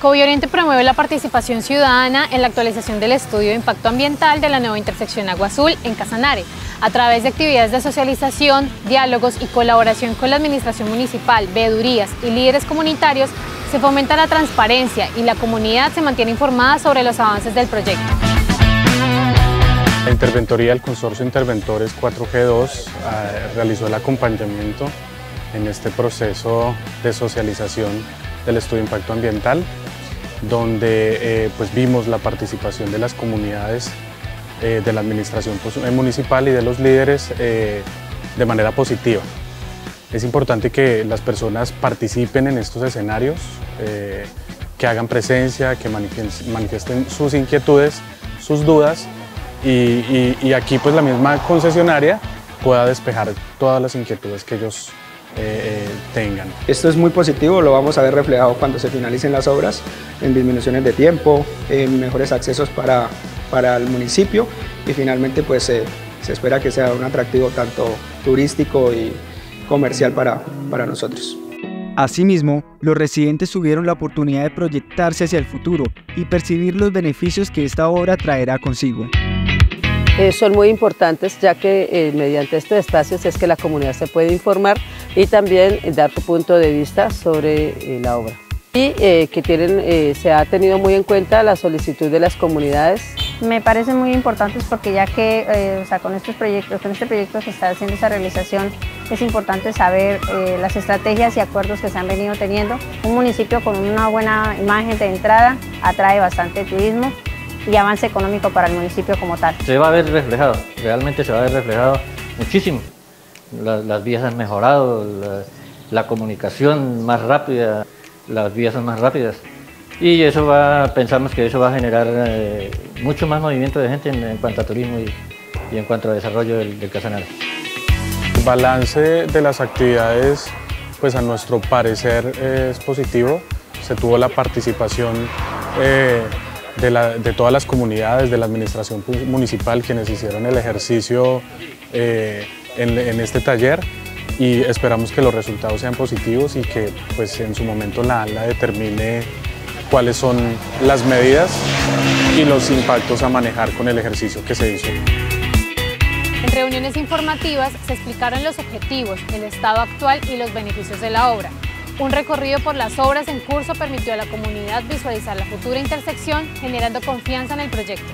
Covioriente promueve la participación ciudadana en la actualización del estudio de impacto ambiental de la nueva intersección Agua Azul en Casanare, a través de actividades de socialización, diálogos y colaboración con la administración municipal, veedurías y líderes comunitarios, se fomenta la transparencia y la comunidad se mantiene informada sobre los avances del proyecto. La interventoría del Consorcio Interventores 4G2 eh, realizó el acompañamiento en este proceso de socialización del estudio de impacto ambiental donde eh, pues vimos la participación de las comunidades eh, de la administración pues, eh, municipal y de los líderes de manera positiva. Es importante que las personas participen en estos escenarios, que hagan presencia, que manifiesten sus inquietudes, sus dudas y, y aquí pues la misma concesionaria pueda despejar todas las inquietudes que ellos eh, eh, tengan. Esto es muy positivo, lo vamos a ver reflejado cuando se finalicen las obras, en disminuciones de tiempo, en mejores accesos para, para el municipio y finalmente pues se espera que sea un atractivo tanto turístico y comercial para, para nosotros. Asimismo, los residentes tuvieron la oportunidad de proyectarse hacia el futuro y percibir los beneficios que esta obra traerá consigo. Eh, son muy importantes ya que eh, mediante estos espacios es que la comunidad se puede informar y también dar su punto de vista sobre eh, la obra. Y que tienen, se ha tenido muy en cuenta la solicitud de las comunidades. Me parecen muy importantes porque ya que con, estos proyectos, con este proyecto se está haciendo esa realización, es importante saber las estrategias y acuerdos que se han venido teniendo. Un municipio con una buena imagen de entrada atrae bastante turismo y avance económico para el municipio como tal. Se va a ver reflejado, realmente se va a ver reflejado muchísimo. Las, vías han mejorado, la, comunicación más rápida, las vías son más rápidas. Y eso va, pensamos que eso va a generar eh, mucho más movimiento de gente en, cuanto a turismo y, en cuanto a desarrollo del, del Casanare. El balance de las actividades, pues a nuestro parecer es positivo. Se tuvo la participación eh, de, todas las comunidades, de la administración municipal, quienes hicieron el ejercicio eh, en, este taller y esperamos que los resultados sean positivos y que pues, en su momento la ANLA determine cuáles son las medidas y los impactos a manejar con el ejercicio que se hizo. En reuniones informativas se explicaron los objetivos, el estado actual y los beneficios de la obra. Un recorrido por las obras en curso permitió a la comunidad visualizar la futura intersección, generando confianza en el proyecto.